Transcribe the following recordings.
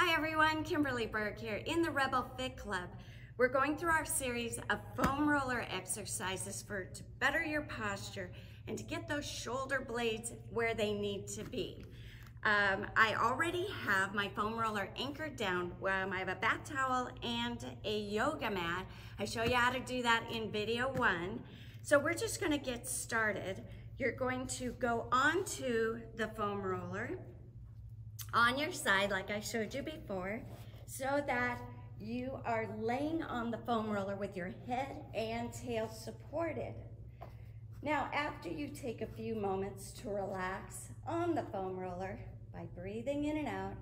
Hi everyone, Kimberly Berg here in the Rebel Fit Club. We're going through our series of foam roller exercises for to better your posture and to get those shoulder blades where they need to be. Um, I already have my foam roller anchored down. Um, I have a bath towel and a yoga mat. I show you how to do that in video one. So we're just gonna get started. You're going to go onto the foam roller on your side like I showed you before so that you are laying on the foam roller with your head and tail supported. Now, after you take a few moments to relax on the foam roller by breathing in and out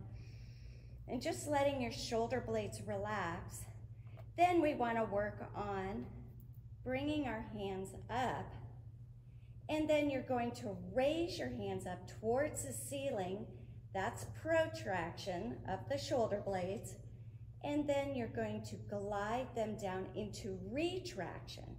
and just letting your shoulder blades relax, then we wanna work on bringing our hands up and then you're going to raise your hands up towards the ceiling that's protraction of the shoulder blades. And then you're going to glide them down into retraction.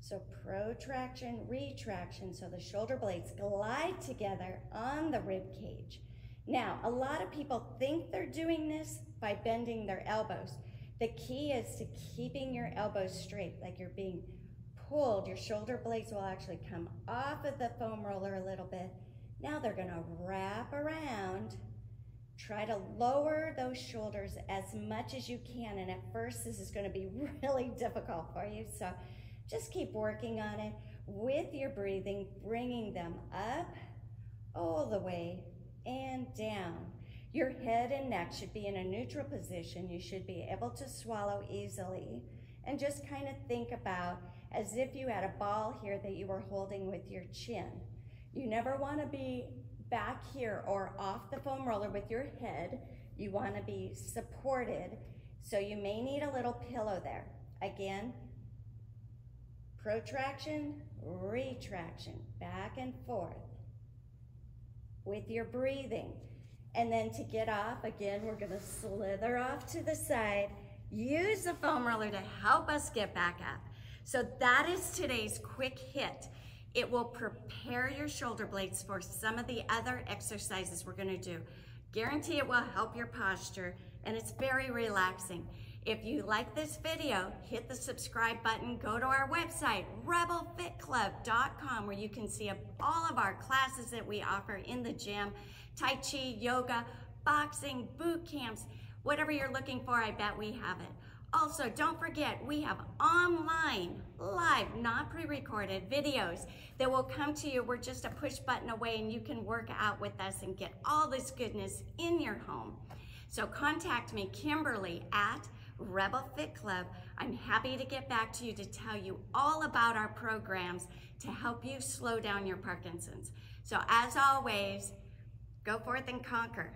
So protraction, retraction. So the shoulder blades glide together on the rib cage. Now, a lot of people think they're doing this by bending their elbows. The key is to keeping your elbows straight, like you're being pulled. Your shoulder blades will actually come off of the foam roller a little bit now they're gonna wrap around. Try to lower those shoulders as much as you can. And at first, this is gonna be really difficult for you. So just keep working on it with your breathing, bringing them up all the way and down. Your head and neck should be in a neutral position. You should be able to swallow easily and just kind of think about as if you had a ball here that you were holding with your chin. You never want to be back here or off the foam roller with your head. You want to be supported. So you may need a little pillow there. Again, protraction, retraction, back and forth with your breathing. And then to get off, again, we're gonna slither off to the side, use the foam roller to help us get back up. So that is today's quick hit. It will prepare your shoulder blades for some of the other exercises we're gonna do. Guarantee it will help your posture and it's very relaxing. If you like this video, hit the subscribe button, go to our website, rebelfitclub.com, where you can see all of our classes that we offer in the gym, Tai Chi, yoga, boxing, boot camps, whatever you're looking for, I bet we have it. Also, don't forget, we have online, live, not pre-recorded videos that will come to you. We're just a push button away and you can work out with us and get all this goodness in your home. So contact me, Kimberly, at Rebel Fit Club. I'm happy to get back to you to tell you all about our programs to help you slow down your Parkinson's. So as always, go forth and conquer.